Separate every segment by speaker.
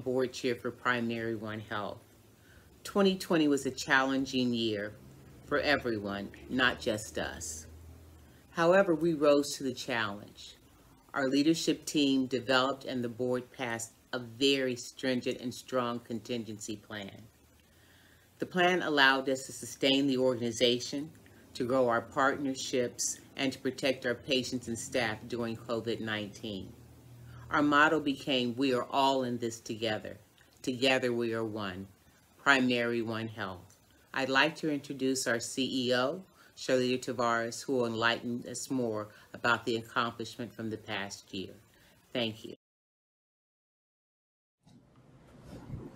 Speaker 1: board chair for Primary One Health. 2020 was a challenging year for everyone, not just us. However, we rose to the challenge. Our leadership team developed and the board passed a very stringent and strong contingency plan. The plan allowed us to sustain the organization, to grow our partnerships, and to protect our patients and staff during COVID-19. Our motto became, we are all in this together. Together we are one. Primary One Health. I'd like to introduce our CEO, Charleta Tavares, who will enlighten us more about the accomplishment from the past year. Thank you.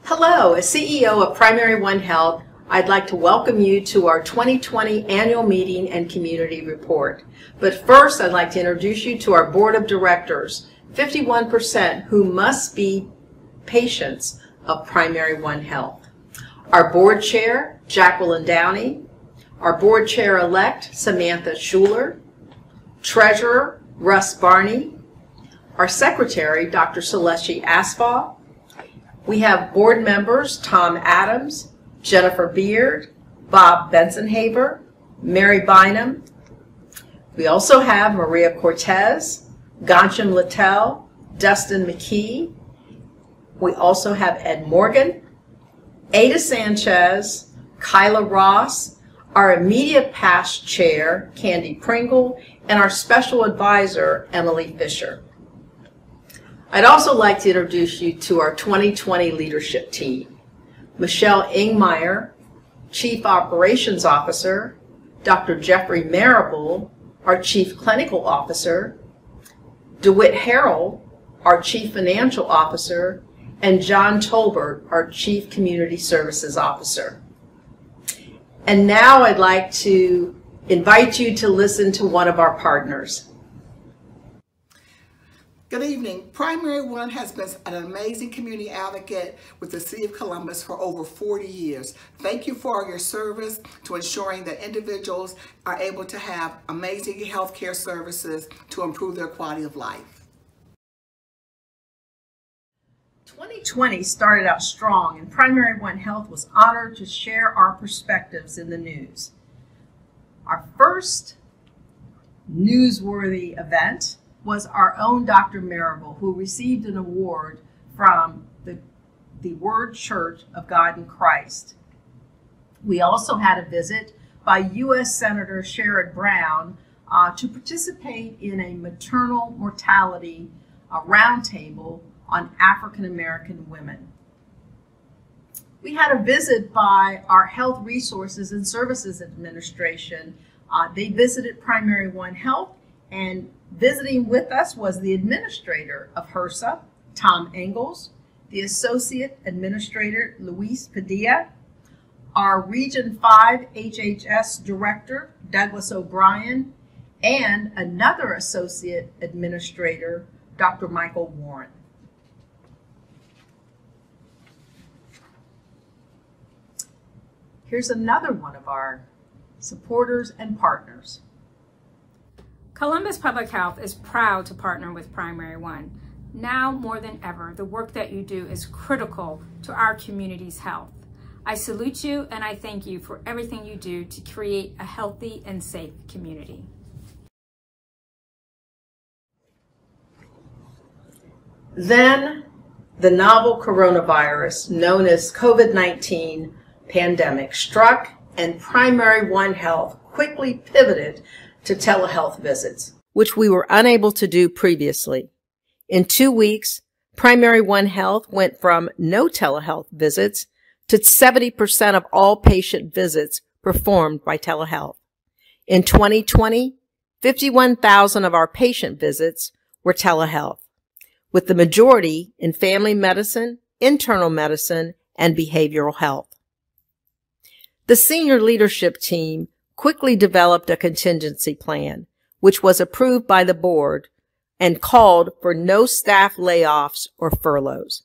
Speaker 2: Hello, as CEO of Primary One Health, I'd like to welcome you to our 2020 annual meeting and community report. But first, I'd like to introduce you to our board of directors, 51% who must be patients of Primary One Health. Our board chair, Jacqueline Downey, our board chair-elect, Samantha Schuler, treasurer, Russ Barney, our secretary, Dr. Celeste Asfaw, we have board members Tom Adams, Jennifer Beard, Bob Bensonhaber, Mary Bynum. We also have Maria Cortez, Gancham Littell, Dustin McKee. We also have Ed Morgan, Ada Sanchez, Kyla Ross, our immediate past chair, Candy Pringle, and our special advisor, Emily Fisher. I'd also like to introduce you to our 2020 leadership team. Michelle Ingmeyer, Chief Operations Officer, Dr. Jeffrey Marable, our Chief Clinical Officer, DeWitt Harrell, our Chief Financial Officer, and John Tolbert, our Chief Community Services Officer. And now I'd like to invite you to listen to one of our partners.
Speaker 3: Good evening. Primary One has been an amazing community advocate with the City of Columbus for over 40 years. Thank you for your service to ensuring that individuals are able to have amazing health care services to improve their quality of life.
Speaker 2: 2020 started out strong and Primary One Health was honored to share our perspectives in the news. Our first newsworthy event was our own Dr. Marable, who received an award from the, the Word Church of God in Christ. We also had a visit by U.S. Senator Sherrod Brown uh, to participate in a maternal mortality uh, roundtable on African American women. We had a visit by our Health Resources and Services Administration. Uh, they visited Primary One Health and visiting with us was the administrator of HRSA, Tom Engels, the associate administrator, Luis Padilla, our Region 5 HHS director, Douglas O'Brien, and another associate administrator, Dr. Michael Warren. Here's another one of our supporters and partners.
Speaker 4: Columbus Public Health is proud to partner with Primary One. Now more than ever, the work that you do is critical to our community's health. I salute you and I thank you for everything you do to create a healthy and safe community.
Speaker 2: Then the novel coronavirus known as COVID-19 pandemic struck and Primary One Health quickly pivoted to telehealth visits, which we were unable to do previously. In two weeks, Primary One Health went from no telehealth visits to 70% of all patient visits performed by telehealth. In 2020, 51,000 of our patient visits were telehealth, with the majority in family medicine, internal medicine, and behavioral health. The senior leadership team quickly developed a contingency plan, which was approved by the board and called for no staff layoffs or furloughs.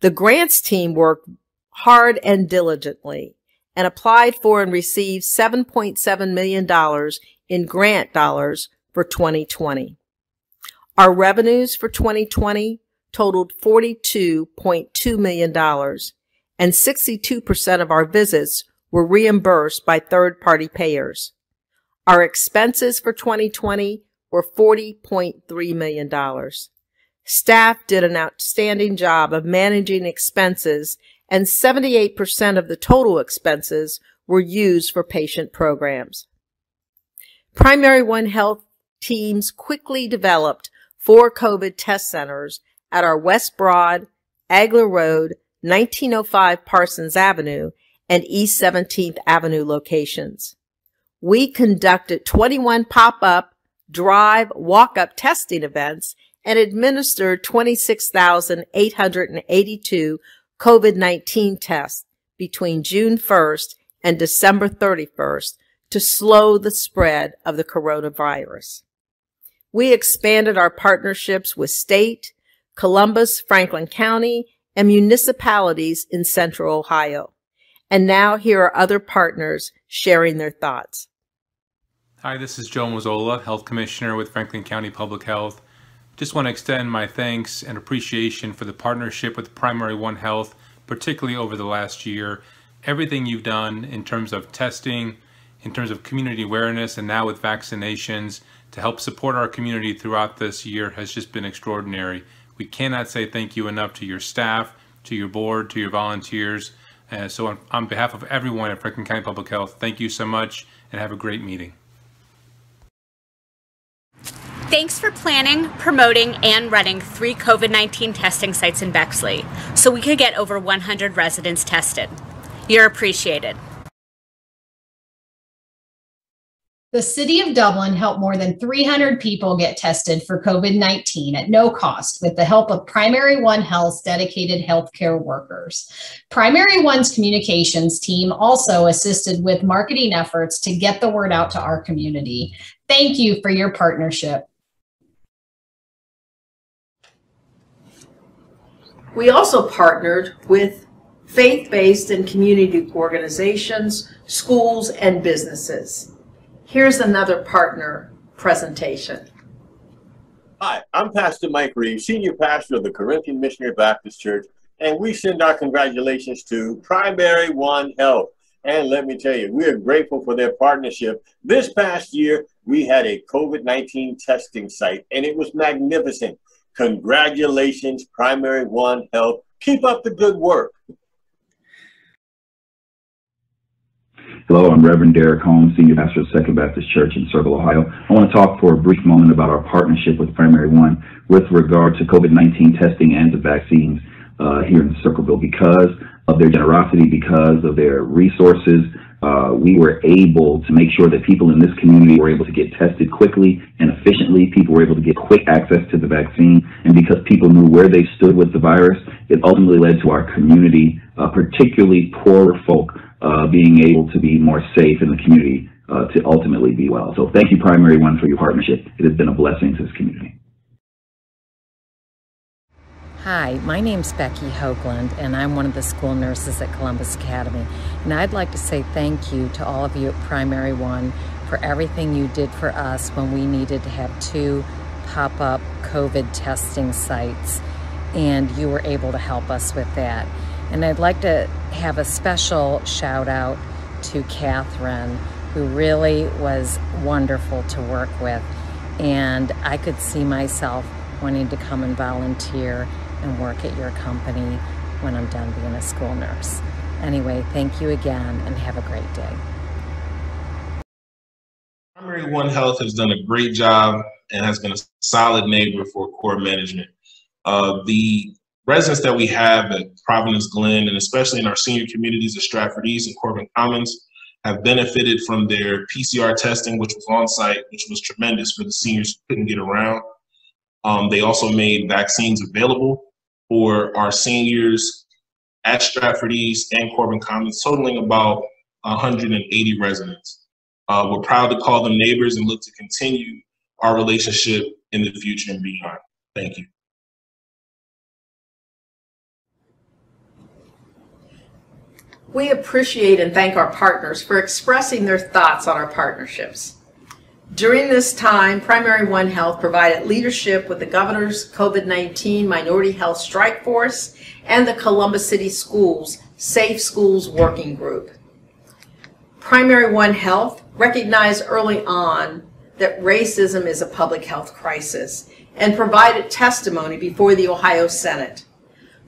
Speaker 2: The grants team worked hard and diligently and applied for and received $7.7 million in grant dollars for 2020. Our revenues for 2020 totaled $42.2 million, and 62% of our visits were reimbursed by third-party payers. Our expenses for 2020 were $40.3 million. Staff did an outstanding job of managing expenses, and 78% of the total expenses were used for patient programs. Primary One Health teams quickly developed four COVID test centers at our West Broad, Agler Road, 1905 Parsons Avenue, and East 17th Avenue locations. We conducted 21 pop-up, drive, walk-up testing events and administered 26,882 COVID-19 tests between June 1st and December 31st to slow the spread of the coronavirus. We expanded our partnerships with state, Columbus, Franklin County, and municipalities in central Ohio. And now here are other partners sharing their thoughts.
Speaker 5: Hi, this is Joe Mazzola, Health Commissioner with Franklin County Public Health. Just want to extend my thanks and appreciation for the partnership with Primary One Health, particularly over the last year. Everything you've done in terms of testing, in terms of community awareness, and now with vaccinations to help support our community throughout this year has just been extraordinary. We cannot say thank you enough to your staff, to your board, to your volunteers. Uh, so on, on behalf of everyone at Franklin County Public Health, thank you so much and have a great meeting.
Speaker 6: Thanks for planning, promoting, and running three COVID 19 testing sites in Bexley so we could get over 100 residents tested. You're appreciated.
Speaker 7: The City of Dublin helped more than 300 people get tested for COVID 19 at no cost with the help of Primary One Health's dedicated healthcare workers. Primary One's communications team also assisted with marketing efforts to get the word out to our community. Thank you for your partnership.
Speaker 2: We also partnered with faith-based and community organizations, schools, and businesses. Here's another partner presentation.
Speaker 8: Hi, I'm Pastor Mike Reeves, Senior Pastor of the Corinthian Missionary Baptist Church, and we send our congratulations to Primary One Health. And let me tell you, we are grateful for their partnership. This past year, we had a COVID 19 testing site, and it was magnificent. Congratulations, Primary One Health. Keep up the good work.
Speaker 9: Hello, I'm Reverend Derek Holmes, Senior Pastor of Second Baptist Church in Circle, Ohio. I want to talk for a brief moment about our partnership with Primary One with regard to COVID-19 testing and the vaccines uh, here in Circleville because of their generosity, because of their resources. Uh, we were able to make sure that people in this community were able to get tested quickly and efficiently. People were able to get quick access to the vaccine. And because people knew where they stood with the virus, it ultimately led to our community, uh, particularly poorer folk, uh, being able to be more safe in the community uh, to ultimately be well. So thank you, Primary One, for your partnership. It has been a blessing to this community.
Speaker 10: Hi, my name's Becky Hoagland, and I'm one of the school nurses at Columbus Academy. And I'd like to say thank you to all of you at Primary One for everything you did for us when we needed to have two pop up COVID testing sites, and you were able to help us with that. And I'd like to have a special shout out to Catherine, who really was wonderful to work with. And I could see myself wanting to come and volunteer and work at your company when I'm done being a school nurse. Anyway, thank you again and have a great day.
Speaker 11: Primary One Health has done a great job and has been a solid neighbor for core management. Uh, the residents that we have at Providence Glen and especially in our senior communities of Stratford East and Corbin Commons have benefited from their PCR testing, which was on site, which was tremendous for the seniors who couldn't get around. Um, they also made vaccines available for our seniors at Stratford East and Corbin Commons, totaling about 180 residents. Uh, we're proud to call them neighbors and look to continue our relationship in the future and beyond. Thank you.
Speaker 2: We appreciate and thank our partners for expressing their thoughts on our partnerships. During this time, Primary One Health provided leadership with the governor's COVID-19 Minority Health Strike Force and the Columbus City Schools Safe Schools Working Group. Primary One Health recognized early on that racism is a public health crisis and provided testimony before the Ohio Senate.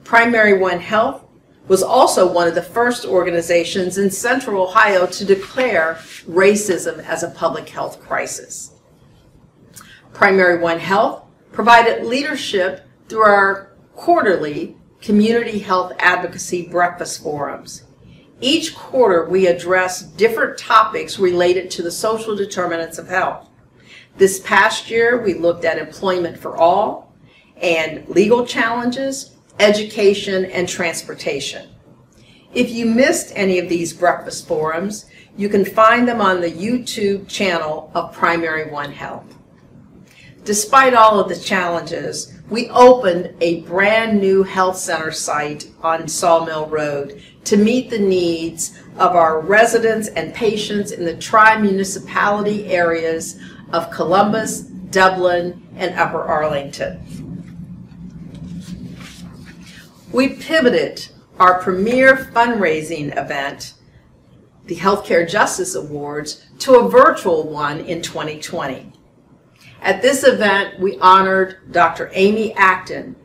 Speaker 2: Primary One Health was also one of the first organizations in central Ohio to declare racism as a public health crisis. Primary One Health provided leadership through our quarterly community health advocacy breakfast forums. Each quarter, we address different topics related to the social determinants of health. This past year, we looked at employment for all and legal challenges, education, and transportation. If you missed any of these breakfast forums, you can find them on the YouTube channel of Primary One Health. Despite all of the challenges, we opened a brand new health center site on Sawmill Road to meet the needs of our residents and patients in the tri-municipality areas of Columbus, Dublin, and Upper Arlington. We pivoted our premier fundraising event, the Healthcare Justice Awards, to a virtual one in 2020. At this event, we honored Dr. Amy Acton,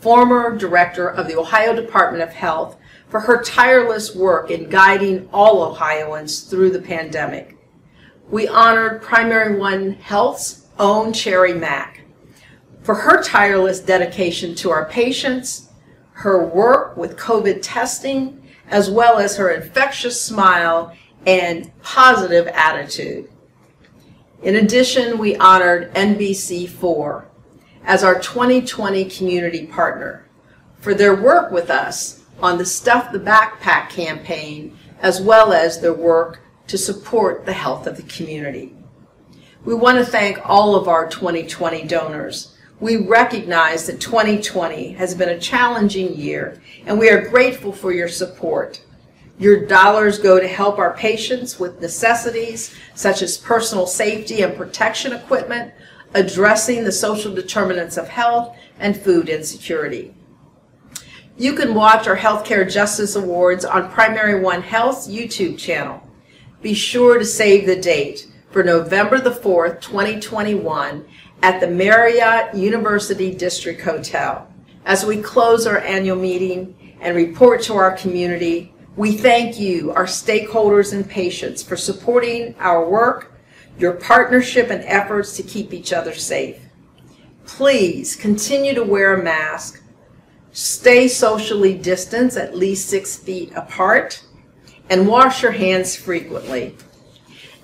Speaker 2: former director of the Ohio Department of Health, for her tireless work in guiding all Ohioans through the pandemic. We honored Primary One Health's own Cherry Mack for her tireless dedication to our patients, her work with COVID testing, as well as her infectious smile and positive attitude. In addition, we honored NBC4 as our 2020 community partner for their work with us on the Stuff the Backpack campaign, as well as their work to support the health of the community. We want to thank all of our 2020 donors. We recognize that 2020 has been a challenging year, and we are grateful for your support. Your dollars go to help our patients with necessities such as personal safety and protection equipment, addressing the social determinants of health, and food insecurity. You can watch our Healthcare Justice Awards on Primary One Health's YouTube channel. Be sure to save the date for November the 4th, 2021 at the Marriott University District Hotel. As we close our annual meeting and report to our community, we thank you, our stakeholders and patients, for supporting our work, your partnership and efforts to keep each other safe. Please continue to wear a mask, stay socially distanced at least six feet apart, and wash your hands frequently.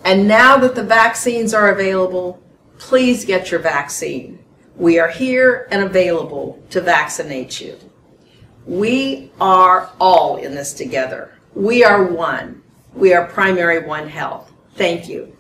Speaker 2: And now that the vaccines are available, please get your vaccine. We are here and available to vaccinate you. We are all in this together. We are one. We are Primary One Health. Thank you.